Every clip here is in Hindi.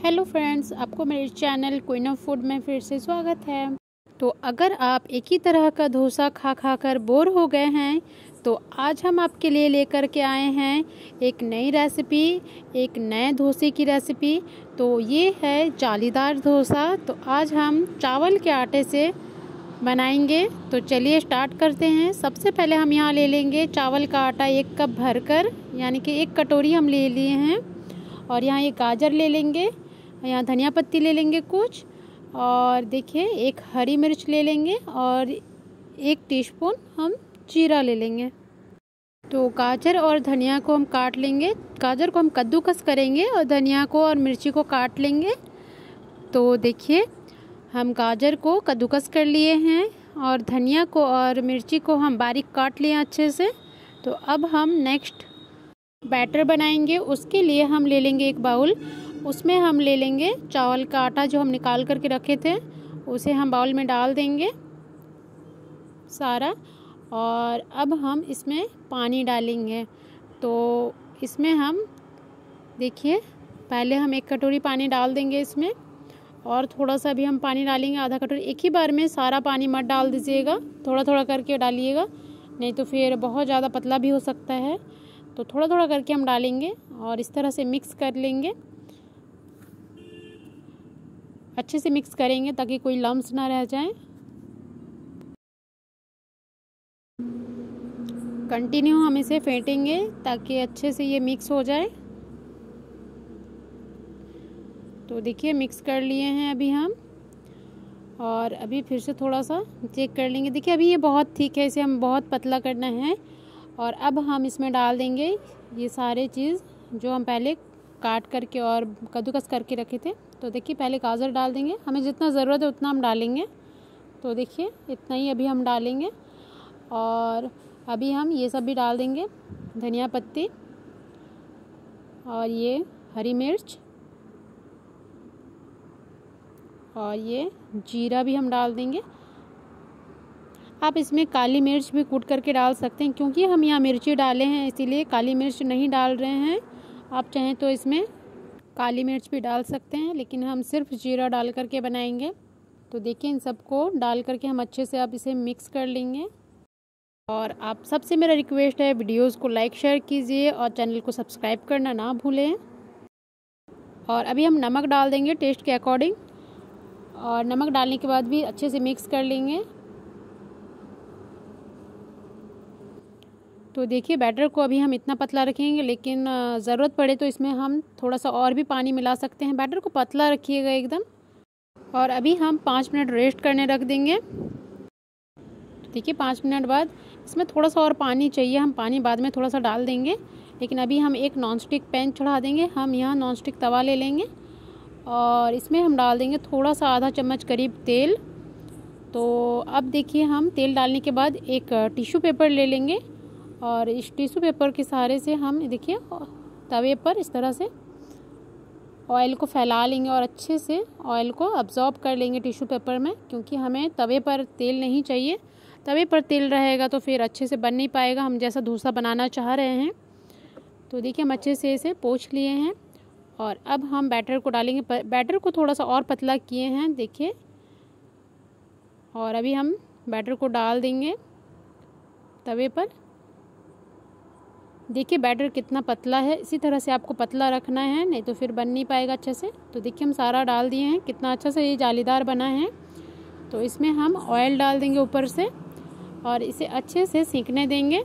हेलो फ्रेंड्स, आपको मेरे चैनल क्वीन ऑफ़ फ़ूड में फिर से स्वागत है। तो अगर आप एक ही तरह का डोसा खा खा कर बोर हो गए हैं तो आज हम आपके लिए लेकर के आए हैं एक नई रेसिपी एक नए डोसे की रेसिपी तो ये है जालीदार डोसा। तो आज हम चावल के आटे से बनाएँगे। तो चलिए स्टार्ट करते हैं। सबसे पहले हम यहाँ ले लेंगे चावल का आटा एक कप भर कर यानी कि एक कटोरी हम ले लिए हैं। और यहाँ ये गाजर ले लेंगे। यहाँ धनिया पत्ती ले लेंगे कुछ, और देखिए, एक हरी मिर्च ले लेंगे और एक टीस्पून हम जीरा ले लेंगे। तो गाजर और धनिया को हम काट लेंगे। गाजर को हम कद्दूकस करेंगे और धनिया को और मिर्ची को काट लेंगे। तो देखिए, हम गाजर को कद्दूकस कर लिए हैं और धनिया को और मिर्ची को हम बारीक काट लिए अच्छे से। तो अब हम नेक्स्ट बैटर बनाएँगे। उसके लिए हम ले लेंगे एक बाउल उसमें हम ले लेंगे चावल का आटा जो हम निकाल करके रखे थे, उसे हम बाउल में डाल देंगे सारा। और अब हम इसमें पानी डालेंगे। तो इसमें हम, देखिए, पहले हम एक कटोरी पानी डाल देंगे इसमें, और थोड़ा सा भी हम पानी डालेंगे, आधा कटोरी। एक ही बार में सारा पानी मत डाल दीजिएगा थोड़ा थोड़ा करके डालिएगा, नहीं तो फिर बहुत ज़्यादा पतला भी हो सकता है। तो थोड़ा थोड़ा करके हम डालेंगे, और इस तरह से मिक्स कर लेंगे। अच्छे से मिक्स करेंगे ताकि कोई लम्स ना रह जाए। कंटिन्यू हम इसे फेंटेंगे ताकि अच्छे से ये मिक्स हो जाए। तो देखिए मिक्स कर लिए हैं अभी हम। और अभी फिर से थोड़ा सा चेक कर लेंगे। देखिए अभी ये बहुत ठीक है, इसे हम बहुत पतला करना है। और अब हम इसमें डाल देंगे ये सारे चीज़ जो हम पहले काट करके और कद्दूकस करके रखे थे। तो देखिए, पहले गाजर डाल देंगे। हमें जितना ज़रूरत है उतना हम डालेंगे। तो देखिए, इतना ही अभी हम डालेंगे। और अभी हम ये सब भी डाल देंगे। धनिया पत्ती और ये हरी मिर्च और ये जीरा भी हम डाल देंगे। आप इसमें काली मिर्च भी कूट करके डाल सकते हैं, क्योंकि हम यहाँ मिर्ची डाले हैं, इसीलिए काली मिर्च नहीं डाल रहे हैं। आप चाहें तो इसमें काली मिर्च भी डाल सकते हैं, लेकिन हम सिर्फ़ जीरा डाल करके बनाएँगे। तो देखिए, इन सबको डाल करके हम अच्छे से आप इसे मिक्स कर लेंगे। और आप, सबसे मेरा रिक्वेस्ट है, वीडियोस को लाइक, शेयर कीजिए और चैनल को सब्सक्राइब करना ना भूलें। और अभी हम नमक डाल देंगे टेस्ट के अकॉर्डिंग। और नमक डालने के बाद भी अच्छे से मिक्स कर लेंगे। तो देखिए, बैटर को अभी हम इतना पतला रखेंगे, लेकिन ज़रूरत पड़े तो इसमें हम थोड़ा सा और भी पानी मिला सकते हैं। बैटर को पतला रखिएगा एकदम। और अभी हम पाँच मिनट रेस्ट करने रख देंगे। देखिए, पाँच मिनट बाद इसमें थोड़ा सा और पानी चाहिए। हम पानी बाद में थोड़ा सा डाल देंगे, लेकिन अभी हम एक नॉनस्टिक पैन चढ़ा देंगे। हम यहाँ नॉनस्टिक तवा ले लेंगे और इसमें हम डाल देंगे थोड़ा सा आधा चम्मच करीब तेल। तो अब देखिए, हम तेल डालने के बाद एक टिश्यू पेपर ले लेंगे। और इस टिश्यू पेपर के सहारे से हम, देखिए, तवे पर इस तरह से ऑयल को फैला लेंगे और अच्छे से ऑयल को अब्जॉर्ब कर लेंगे टिश्यू पेपर में, क्योंकि हमें तवे पर तेल नहीं चाहिए। तवे पर तेल रहेगा तो फिर अच्छे से बन नहीं पाएगा। हम जैसा डोसा बनाना चाह रहे हैं। तो देखिए, हम अच्छे से इसे पोछ लिए हैं और अब हम बैटर को डालेंगे। बैटर को थोड़ा सा और पतला किए हैं, देखिए। और अभी हम बैटर को डाल देंगे तवे पर। देखिए, बैटर कितना पतला है। इसी तरह से आपको पतला रखना है, नहीं तो फिर बन नहीं पाएगा अच्छे से। तो देखिए, हम सारा डाल दिए हैं। कितना अच्छा से ये जालीदार बना है। तो इसमें हम ऑयल डाल देंगे ऊपर से और इसे अच्छे से सीखने देंगे।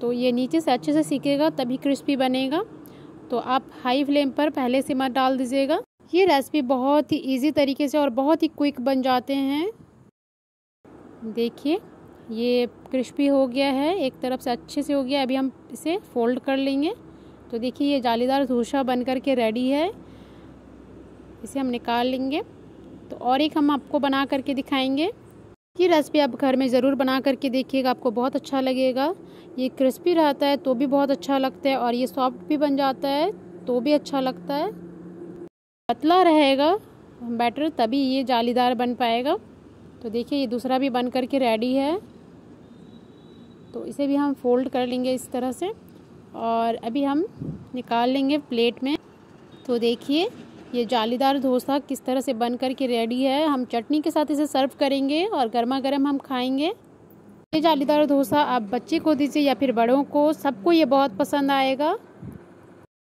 तो ये नीचे से अच्छे से सीखेगा, तभी क्रिस्पी बनेगा। तो आप हाई फ्लेम पर पहले से मत डाल दीजिएगा। ये रेसिपी बहुत ही इजी तरीके से और बहुत ही क्विक बन जाते हैं। देखिए। ये क्रिस्पी हो गया है, एक तरफ़ से अच्छे से हो गया अभी हम इसे फोल्ड कर लेंगे। तो देखिए, ये जालीदार धोसा बन कर के रेडी है। इसे हम निकाल लेंगे। तो और एक हम आपको बना करके दिखाएँगे। ये रेसिपी आप घर में ज़रूर बना करके देखिएगा, आपको बहुत अच्छा लगेगा। ये क्रिस्पी रहता है तो भी बहुत अच्छा लगता है और ये सॉफ्ट भी बन जाता है तो भी अच्छा लगता है। पतला रहेगा बैटर तभी ये जालीदार बन पाएगा। तो देखिए, ये दूसरा भी बन करके रेडी है। तो इसे भी हम फोल्ड कर लेंगे इस तरह से और अभी हम निकाल लेंगे प्लेट में। तो देखिए, ये जालीदार डोसा किस तरह से बन कर के रेडी है। हम चटनी के साथ इसे सर्व करेंगे और गर्मा गर्म हम खाएँगे। ये जालीदार डोसा आप बच्चे को दीजिए या फिर बड़ों को, सबको ये बहुत पसंद आएगा।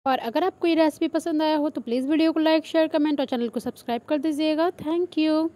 और अगर आपको ये रेसिपी पसंद आया हो तो प्लीज़ वीडियो को लाइक, शेयर, कमेंट और चैनल को सब्सक्राइब कर दीजिएगा। Thank you.